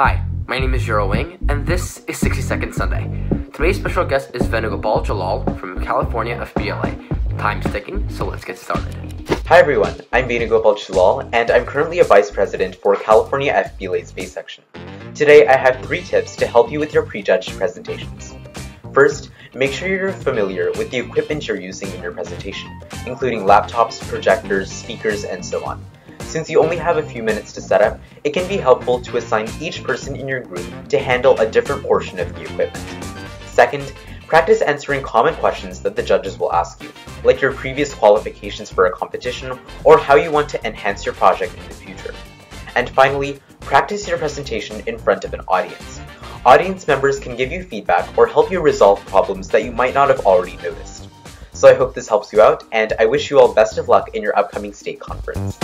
Hi, my name is Jero Wing, and this is 60 Second Sunday. Today's special guest is Venugopal Chillal from California FBLA. Time's ticking, so let's get started. Hi everyone, I'm Venugopal Chillal, and I'm currently a Vice President for California FBLA's Bay Section. Today I have three tips to help you with your prejudged presentations. First, make sure you're familiar with the equipment you're using in your presentation, including laptops, projectors, speakers, and so on. Since you only have a few minutes to set up, it can be helpful to assign each person in your group to handle a different portion of the equipment. Second, practice answering common questions that the judges will ask you, like your previous qualifications for a competition or how you want to enhance your project in the future. And finally, practice your presentation in front of an audience. Audience members can give you feedback or help you resolve problems that you might not have already noticed. So I hope this helps you out, and I wish you all best of luck in your upcoming state conference.